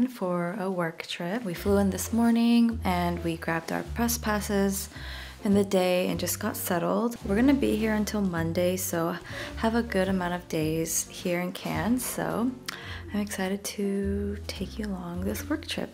Cannes for a work trip. We flew in this morning and we grabbed our press passes in the day and just got settled. We're gonna be here until Monday, so have a good amount of days here in Cannes. So I'm excited to take you along this work trip.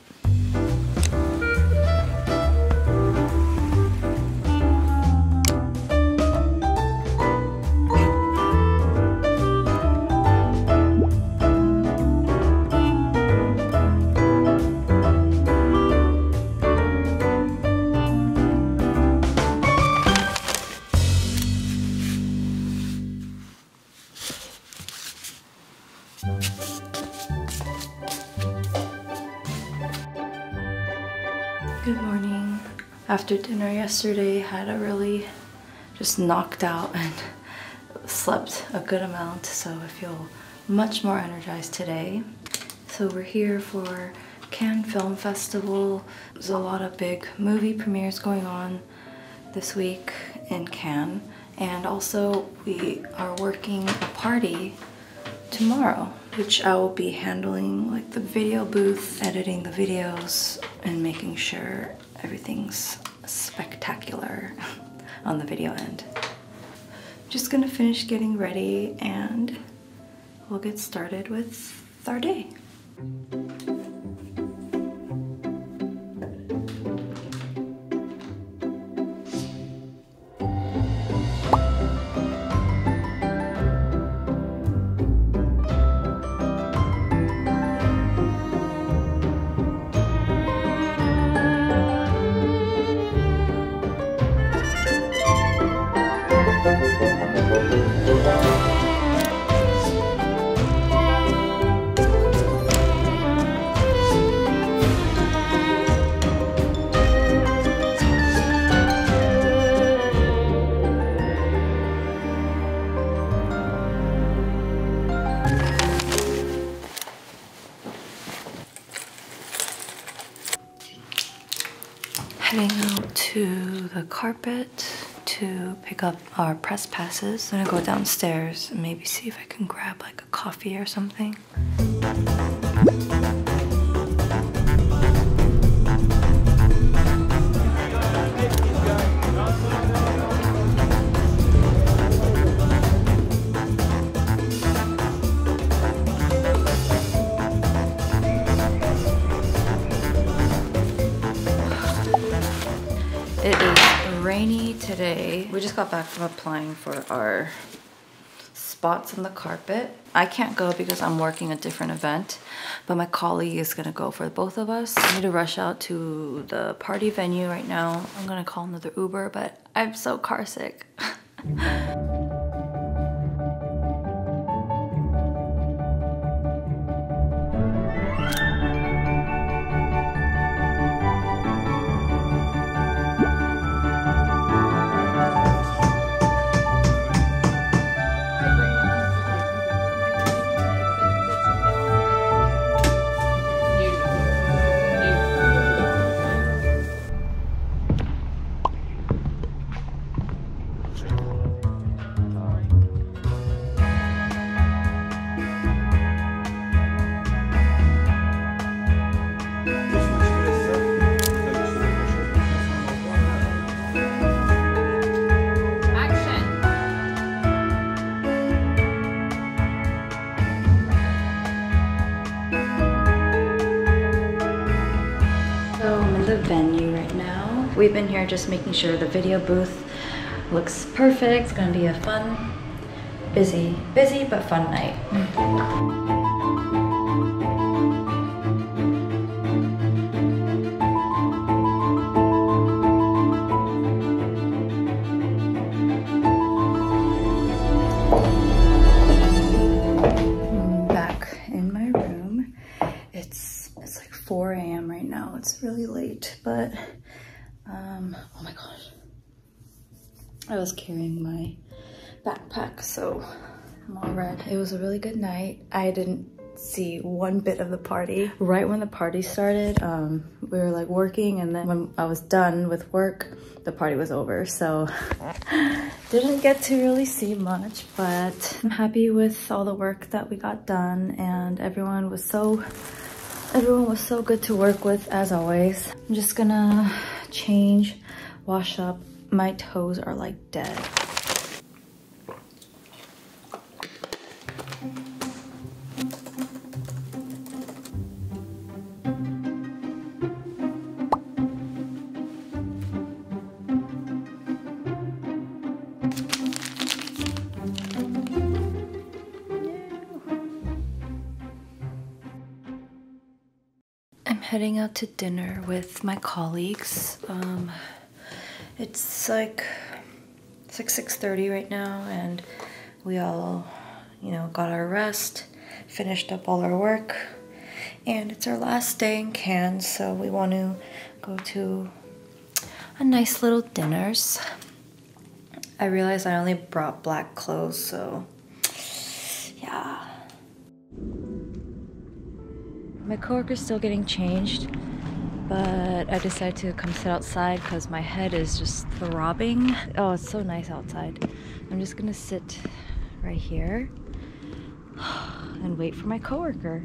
After dinner yesterday, had a really just knocked out and slept a good amount, so I feel much more energized today. So we're here for Cannes Film Festival. There's a lot of big movie premieres going on this week in Cannes, and also we are working a party tomorrow, which I will be handling like the video booth, editing the videos, and making sure everything's spectacular on the video end. Just gonna finish getting ready and we'll get started with our day. Carpet to pick up our press passes. I'm gonna go downstairs and maybe see if I can grab like a coffee or something. Today. We just got back from applying for our spots on the carpet. I can't go because I'm working a different event, but my colleague is gonna go for both of us. I need to rush out to the party venue right now. I'm gonna call another Uber, but I'm so car sick. We've been here just making sure the video booth looks perfect. It's gonna be a fun, busy, busy but fun night. Mm. I was carrying my backpack, so I'm all red. It was a really good night. I didn't see one bit of the party. Right when the party started, um, we were like working and then when I was done with work, the party was over. So didn't get to really see much, but I'm happy with all the work that we got done and everyone was so, everyone was so good to work with as always. I'm just gonna change, wash up. My toes are like dead. I'm heading out to dinner with my colleagues. Um, it's like it's like 6:30 right now, and we all, you know, got our rest, finished up all our work, and it's our last day in Cannes, so we want to go to a nice little dinners. I realized I only brought black clothes, so yeah. My coworker's still getting changed, but I decided to come sit outside because my head is just throbbing. Oh, it's so nice outside. I'm just gonna sit right here and wait for my coworker.